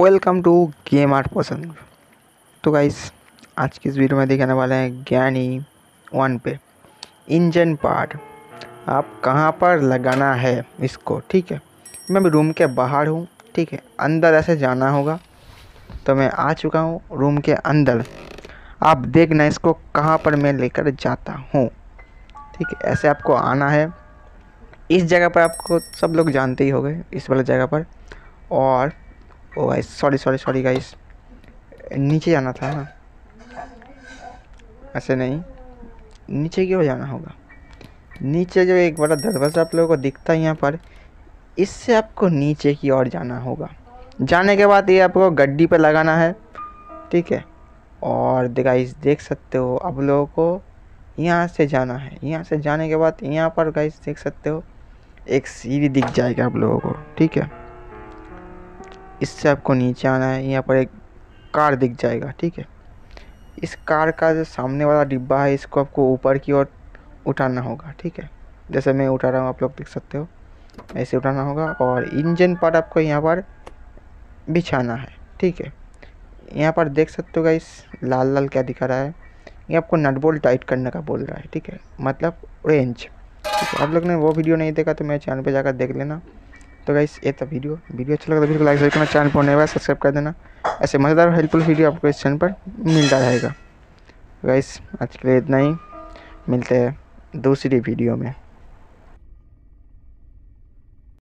Welcome to game art पसंद तो guys आज की इस वीडियो में दिखाने वाले हैं ज्ञानी वन पे। इंजन पार्ट आप कहाँ पर लगाना है इसको, ठीक है? मैं रूम के बाहर हूँ, ठीक है? अंदर ऐसे जाना होगा। तो मैं आ चुका हूँ रूम के अंदर। आप देखना इसको कहाँ पर मैं लेकर जाता हूँ, ठीक है? ऐसे आपको आना है। इस जगह पर आपको सब लोग जानते ही हो गए इस वाले जगह पर। और ओ guys sorry sorry sorry guys नीचे जाना था ना ऐसे नहीं। नीचे क्यों जाना होगा। नीचे जो एक बड़ा दरवाज़ा आप लोगों को दिखता है यहाँ पर, इससे आपको नीचे की ओर जाना होगा। जाने के बाद ये आपको गड्डी पर लगाना है, ठीक है? और गाइस देख सकते हो आप लोगों को यहाँ से जाना है। यहाँ से जाने के बाद यहाँ पर गाइस देख सकते हो, एक सीढ़ी दिख जाएगा आप लोगों को, ठीक है? इससे आपको नीचे आना है, यहाँ पर एक कार दिख जाएगा, ठीक है? इस कार का जो सामने वाला डिब्बा है, इसको आपको ऊपर की ओर उठाना होगा, ठीक है? जैसे मैं उठा रहा हूँ, आप लोग देख सकते हो। ऐसे उठाना होगा और इंजन पर आपको यहाँ पर बिछाना है, ठीक है? यहाँ पर देख सकते हो गाइस लाल लाल क्या दिखा रहा है? ये आपको नट बोल्ट टाइट करने का बोल रहा है, ठीक है? मतलब रेंज आप लोग ने वो वीडियो नहीं देखा तो मेरे चैनल पे जाकर देख लेना। तो गाइस ये था वीडियो वीडियो अच्छा लगा तो वीडियो को लाइक शेयर करना चैनल पर नया सब्सक्राइब कर देना। ऐसे मज़ेदार हेल्पफुल वीडियो आपको इस चैनल पर मिलता रहेगा। गाइस आज के लिए इतना ही। मिलते हैं दूसरी वीडियो में।